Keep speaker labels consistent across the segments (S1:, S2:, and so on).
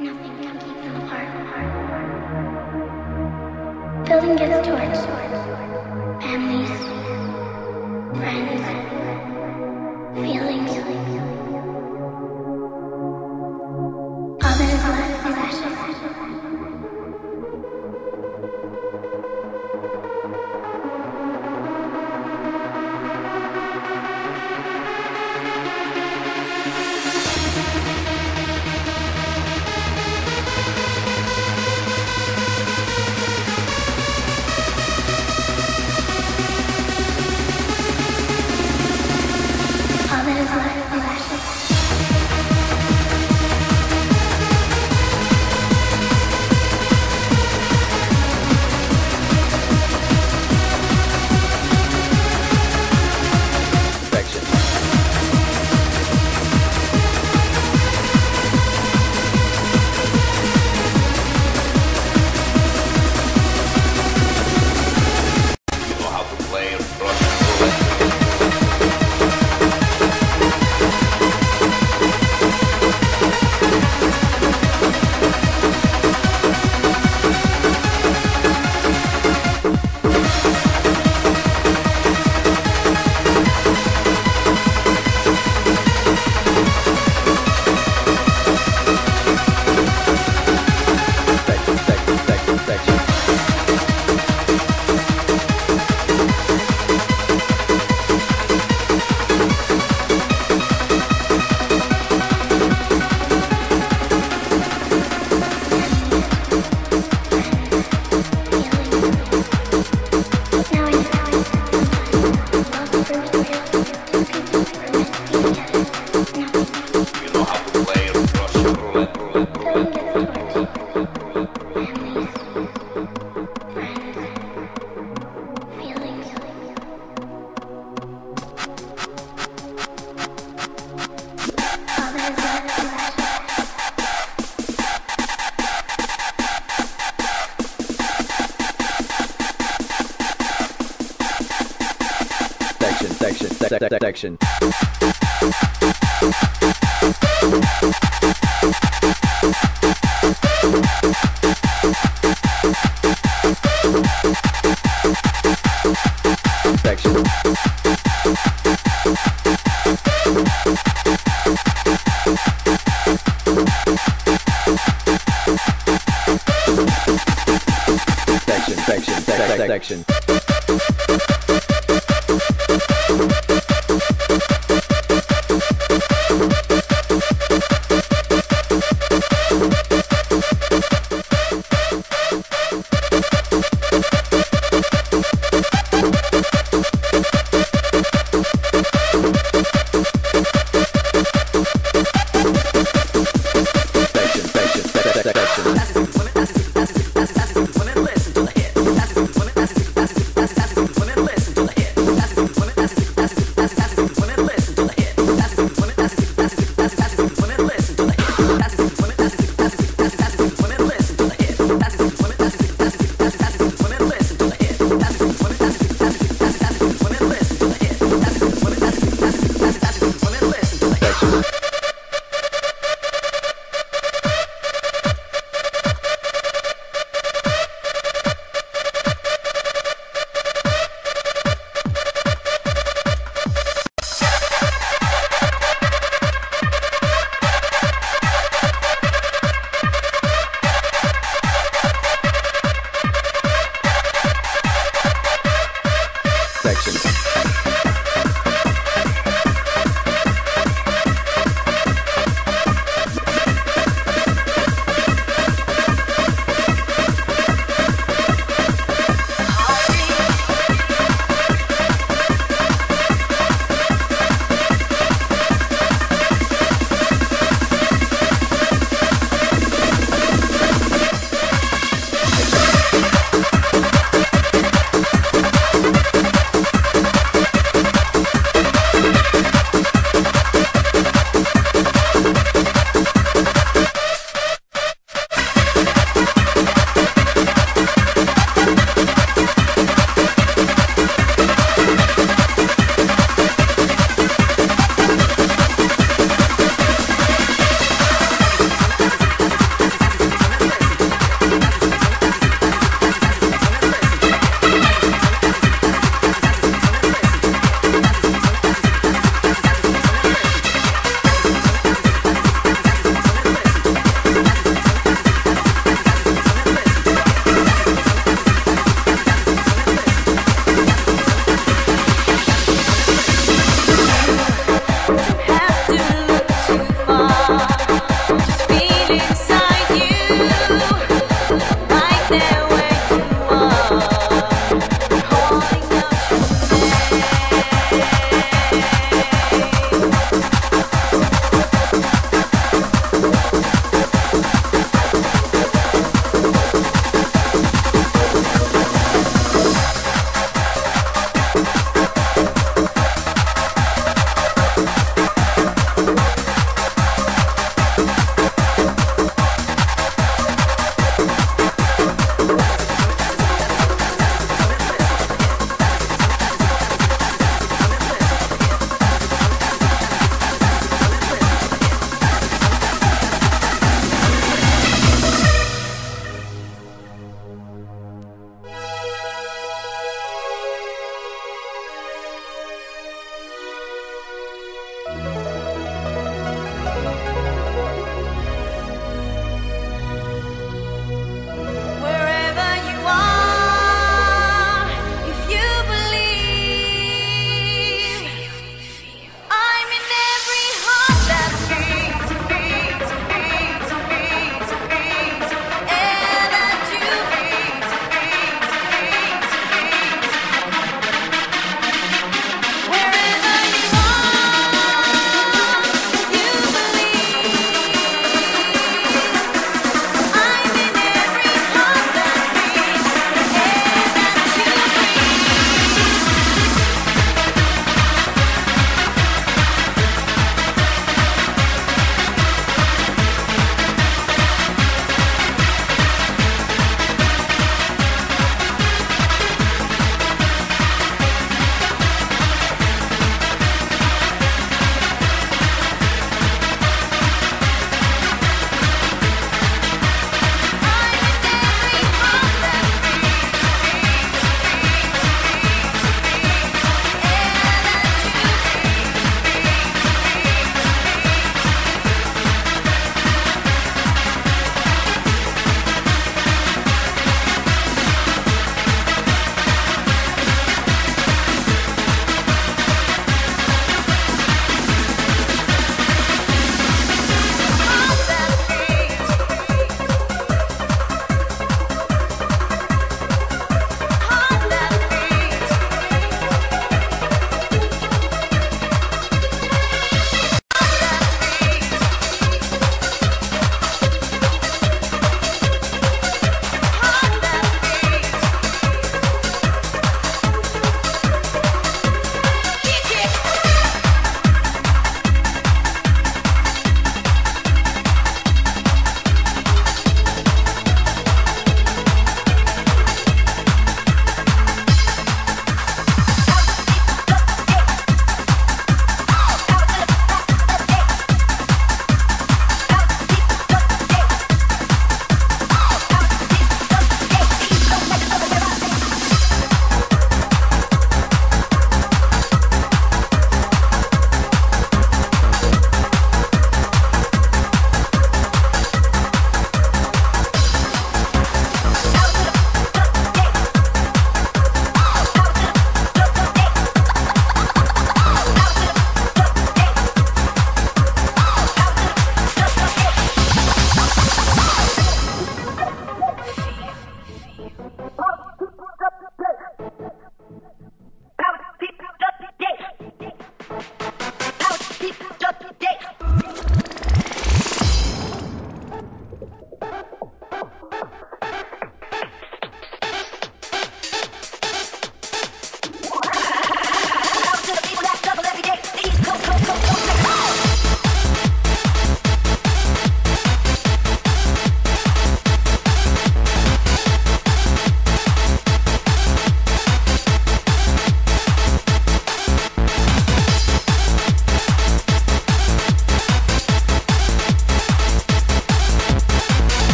S1: Nothing can keep them apart. Building gets torched. Families, friends, feelings.
S2: section. section, section, section.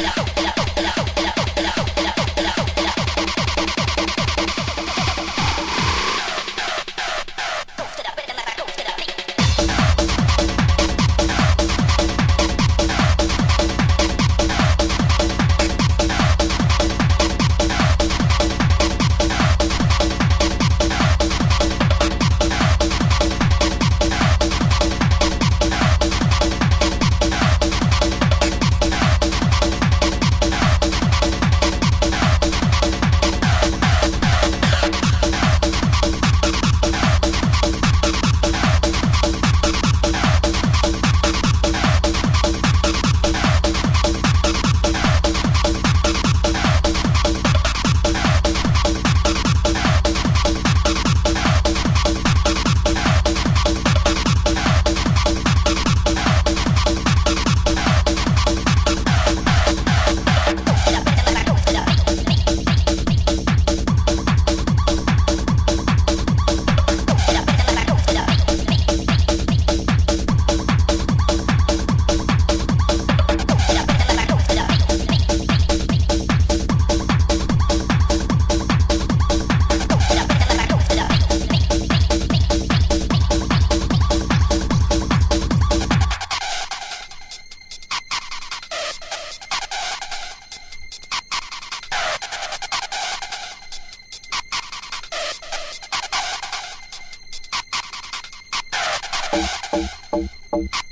S3: Love. you